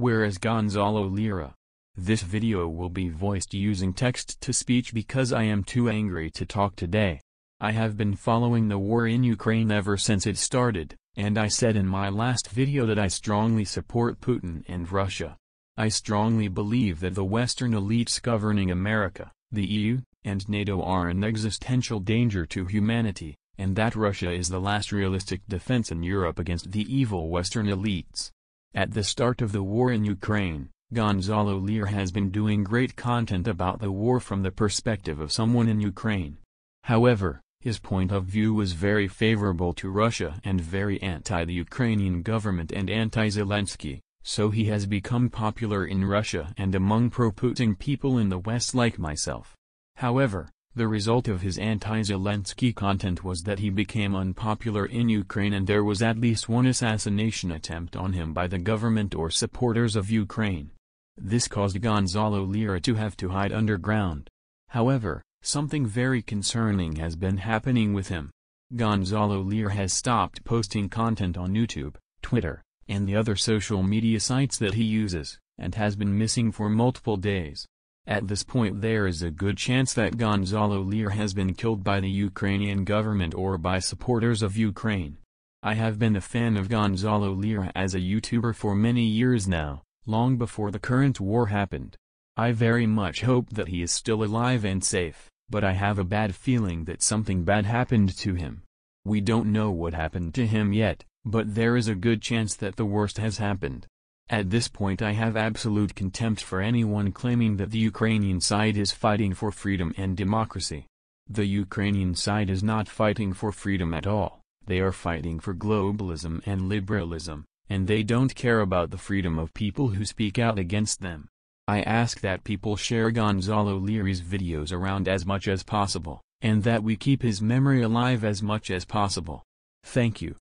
as Gonzalo Lira. This video will be voiced using text-to-speech because I am too angry to talk today. I have been following the war in Ukraine ever since it started, and I said in my last video that I strongly support Putin and Russia. I strongly believe that the Western elites governing America, the EU, and NATO are an existential danger to humanity, and that Russia is the last realistic defense in Europe against the evil Western elites. At the start of the war in Ukraine, Gonzalo Lira has been doing great content about the war from the perspective of someone in Ukraine. However, his point of view was very favorable to Russia and very anti the Ukrainian government and anti-Zelensky, so he has become popular in Russia and among pro-Putin people in the West like myself. However, the result of his anti-Zelensky content was that he became unpopular in Ukraine and there was at least one assassination attempt on him by the government or supporters of Ukraine. This caused Gonzalo Lira to have to hide underground. However, something very concerning has been happening with him. Gonzalo Lira has stopped posting content on YouTube, Twitter, and the other social media sites that he uses, and has been missing for multiple days. At this point there is a good chance that Gonzalo Lira has been killed by the Ukrainian government or by supporters of Ukraine. I have been a fan of Gonzalo Lira as a YouTuber for many years now, long before the current war happened. I very much hope that he is still alive and safe, but I have a bad feeling that something bad happened to him. We don't know what happened to him yet, but there is a good chance that the worst has happened. At this point I have absolute contempt for anyone claiming that the Ukrainian side is fighting for freedom and democracy. The Ukrainian side is not fighting for freedom at all, they are fighting for globalism and liberalism, and they don't care about the freedom of people who speak out against them. I ask that people share Gonzalo Lira's videos around as much as possible, and that we keep his memory alive as much as possible. Thank you.